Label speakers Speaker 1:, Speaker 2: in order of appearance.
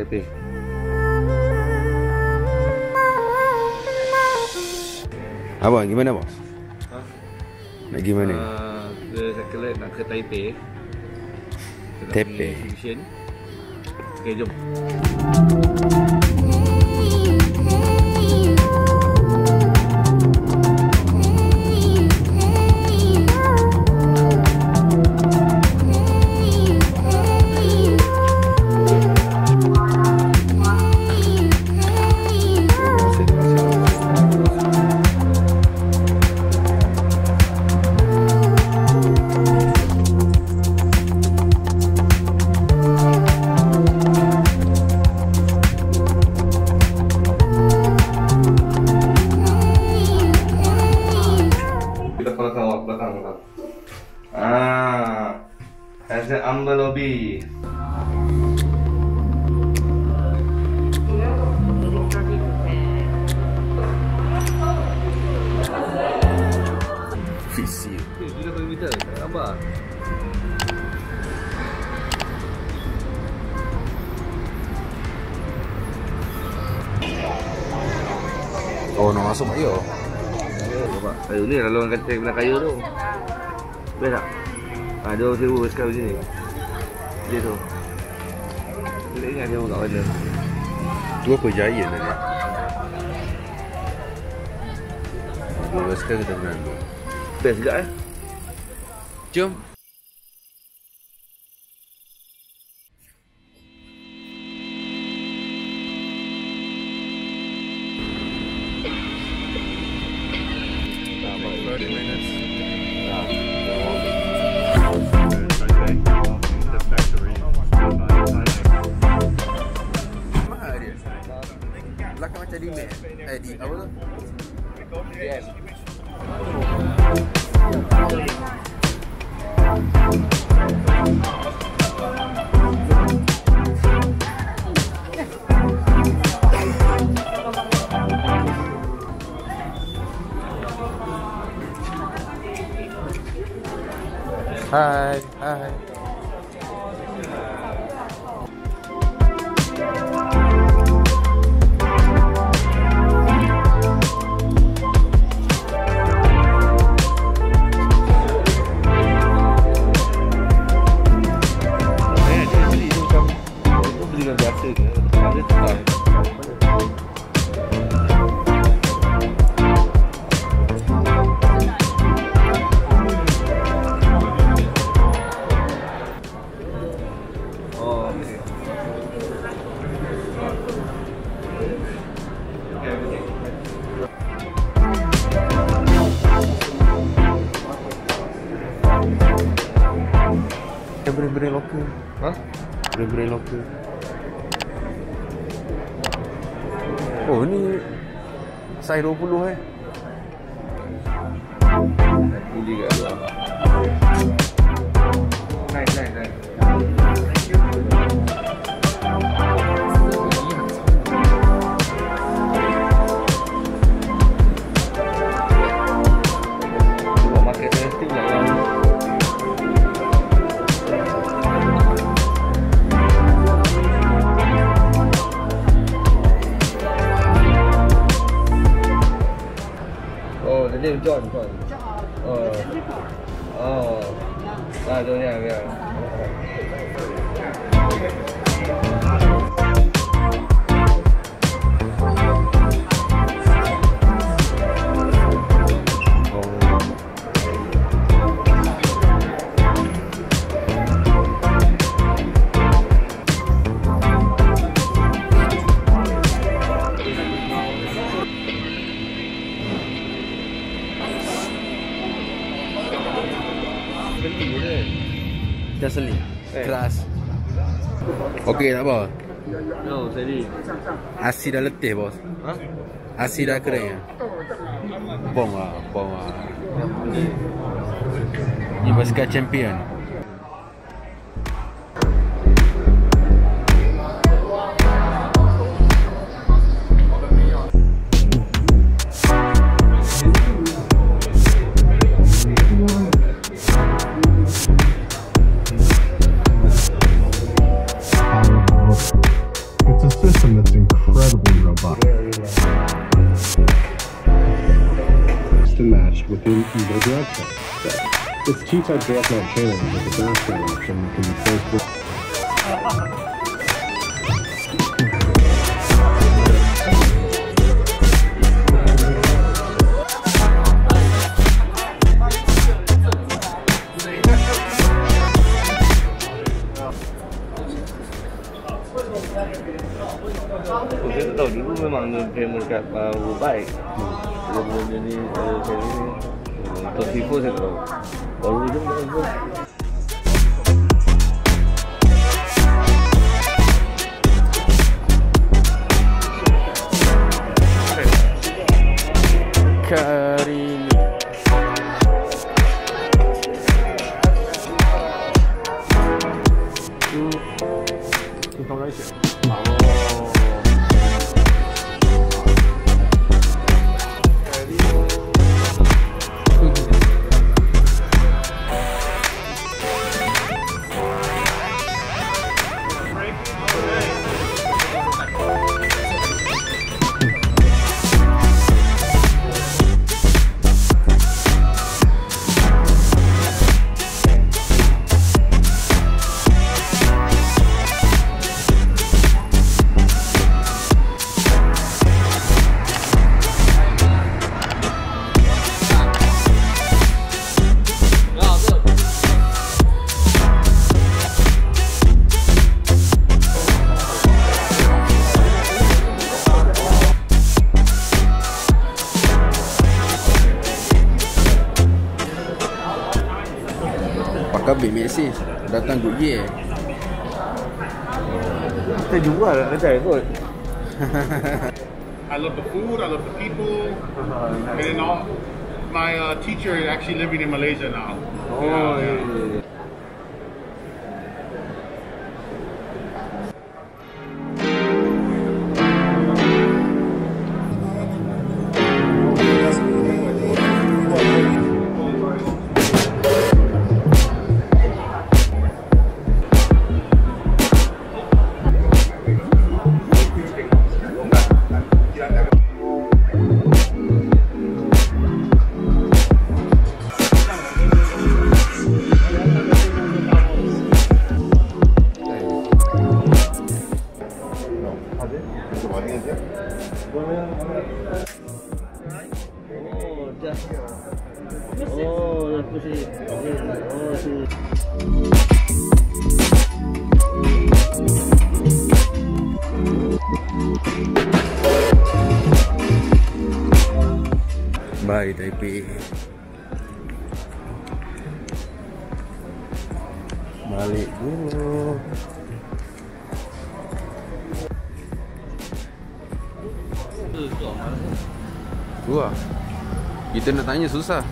Speaker 1: Taipei. Abang, gimana bos?
Speaker 2: Ha?
Speaker 1: Nak gimana?
Speaker 2: Uh, ke Saklet nak ke Taipei. Kita nak
Speaker 1: Taipei.
Speaker 2: pergi. Okay, jom. Ah, has an pergi meter. Tak nampak.
Speaker 1: Oh, nak masuk ayo.
Speaker 2: Nampak. Kayu ni kalau orang kata bilang kayu tu. Best tak? Ah, dia orang sewa sekarang macam ni. Dia tu. Boleh ingat dia orang kat mana.
Speaker 1: Tu apa Giant tadi? Dua sekarang kita kenal dulu.
Speaker 2: Best juga eh.
Speaker 1: Jom. Mahal Belakang macam di Mac. Eh, di apa tu? Yes. Hai, hai.
Speaker 2: Yang
Speaker 1: brand-brand lokal.
Speaker 2: Ha?
Speaker 1: Brand-brand lokal. Oh, ni size 20 eh.
Speaker 2: Beli kat luar. Oh, the
Speaker 1: Dah seli.
Speaker 2: Eh.
Speaker 1: Keras. Okey, tak apa.
Speaker 2: No, tadi.
Speaker 1: Asi dah letih, bos.
Speaker 2: Ha?
Speaker 1: Asi dah kering. Bong lah, bong lah. Ni basikal champion.
Speaker 3: you drug test. So it's T-type direct mount channel with the basketball option you
Speaker 2: can first... Tahu dulu memang uh, hmm. dia murka uh, baik. Hmm. Jadi ini, ini. 또 뒷곳에 들어 얼굴 좀
Speaker 3: 보고.
Speaker 1: 카리니. 음, 음 挺高热血，然后。Bil Malaysia. Datang good year.
Speaker 2: Kita jual kedai kot.
Speaker 4: I love the food. I love the people. And then all, my uh, teacher is actually living in Malaysia now.
Speaker 2: Oh,
Speaker 4: Yeah, yeah.
Speaker 1: Taipei. Balik dulu. Lah. Kita nak tanya susah.